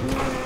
Come on.